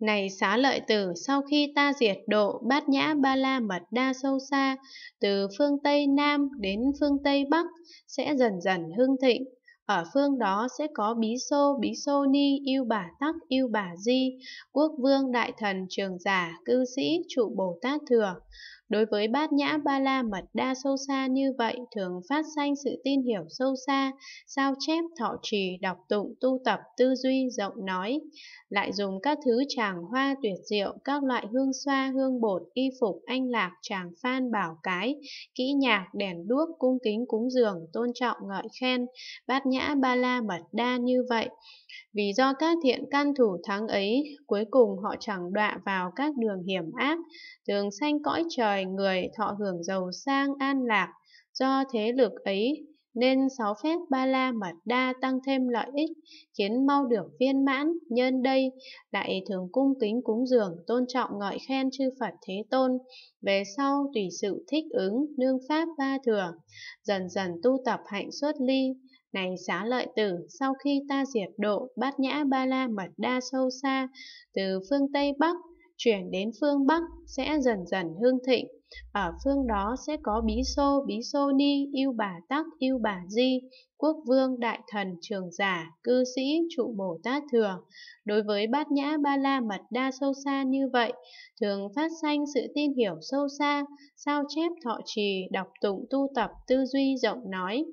Này xá lợi tử, sau khi ta diệt độ bát nhã ba la mật đa sâu xa, từ phương Tây Nam đến phương Tây Bắc sẽ dần dần hưng thịnh. Ở phương đó sẽ có bí xô, bí xô ni, yêu bà tắc, yêu bà di, quốc vương đại thần trường giả, cư sĩ, trụ Bồ Tát thừa. Đối với bát nhã ba la mật đa sâu xa như vậy thường phát sanh sự tin hiểu sâu xa, sao chép, thọ trì, đọc tụng, tu tập, tư duy, rộng nói. Lại dùng các thứ tràng hoa tuyệt diệu, các loại hương xoa, hương bột, y phục, anh lạc, tràng phan, bảo cái, kỹ nhạc, đèn đuốc, cung kính, cúng dường, tôn trọng, ngợi khen, bát nhã ba la mật đa như vậy. Vì do các thiện căn thủ thắng ấy, cuối cùng họ chẳng đọa vào các đường hiểm ác, thường sanh cõi trời người thọ hưởng giàu sang an lạc. Do thế lực ấy, nên sáu phép ba la mật đa tăng thêm lợi ích, khiến mau được viên mãn. Nhân đây, lại thường cung kính cúng dường, tôn trọng ngợi khen chư Phật Thế Tôn. Về sau, tùy sự thích ứng, nương pháp ba thừa, dần dần tu tập hạnh xuất ly, này xá lợi tử, sau khi ta diệt độ bát nhã ba la mật đa sâu xa, từ phương Tây Bắc chuyển đến phương Bắc sẽ dần dần hương thịnh. Ở phương đó sẽ có bí xô, bí xô ni, yêu bà tắc, yêu bà di, quốc vương, đại thần, trường giả, cư sĩ, trụ Bồ Tát thừa. Đối với bát nhã ba la mật đa sâu xa như vậy, thường phát sanh sự tin hiểu sâu xa, sao chép thọ trì, đọc tụng tu tập, tư duy rộng nói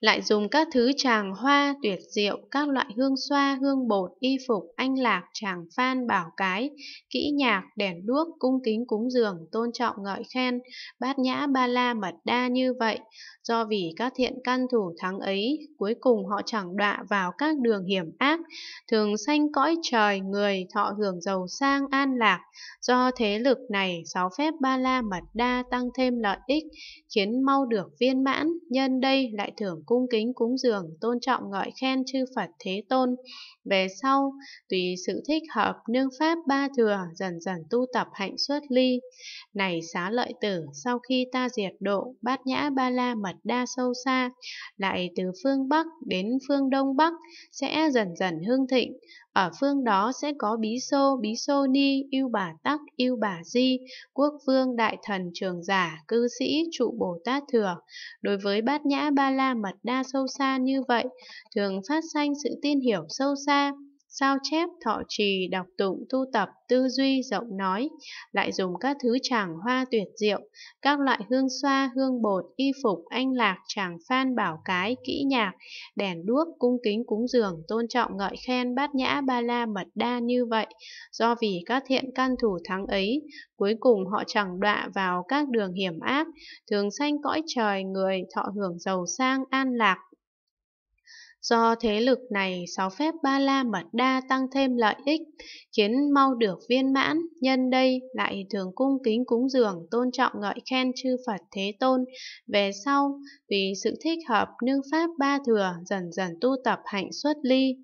lại dùng các thứ tràng hoa tuyệt diệu, các loại hương xoa, hương bột, y phục, anh lạc, tràng phan, bảo cái, kỹ nhạc, đèn đuốc, cung kính cúng dường, tôn trọng ngợi khen, bát nhã ba la mật đa như vậy. Do vì các thiện căn thủ thắng ấy, cuối cùng họ chẳng đọa vào các đường hiểm ác, thường sanh cõi trời, người thọ hưởng giàu sang an lạc. Do thế lực này, sáu phép ba la mật đa tăng thêm lợi ích, khiến mau được viên mãn, nhân đây lại thưởng cung kính cúng dường, tôn trọng ngợi khen chư Phật Thế Tôn. Về sau, tùy sự thích hợp nương pháp ba thừa, dần dần tu tập hạnh xuất ly. Này xá lợi tử, sau khi ta diệt độ, bát nhã ba la mật đa sâu xa, lại từ phương Bắc đến phương Đông Bắc sẽ dần dần hương thịnh. Ở phương đó sẽ có bí Sô, bí Sô ni, yêu bà tắc, yêu bà di, quốc vương, đại thần, trường giả, cư sĩ, trụ Bồ Tát thừa. Đối với bát nhã ba la mật đa sâu xa như vậy, thường phát sanh sự tin hiểu sâu xa, sao chép, thọ trì, đọc tụng, tu tập, tư duy, rộng nói, lại dùng các thứ tràng hoa tuyệt diệu, các loại hương xoa, hương bột, y phục, anh lạc, tràng phan, bảo cái, kỹ nhạc, đèn đuốc, cung kính cúng dường, tôn trọng ngợi khen, bát nhã, ba la, mật đa như vậy. Do vì các thiện căn thủ thắng ấy, cuối cùng họ chẳng đọa vào các đường hiểm ác, thường sanh cõi trời người thọ hưởng giàu sang, an lạc, Do thế lực này, sáu phép ba la mật đa tăng thêm lợi ích, khiến mau được viên mãn. Nhân đây lại thường cung kính cúng dường, tôn trọng ngợi khen chư Phật Thế Tôn. Về sau, vì sự thích hợp nương pháp ba thừa, dần dần tu tập hạnh xuất ly.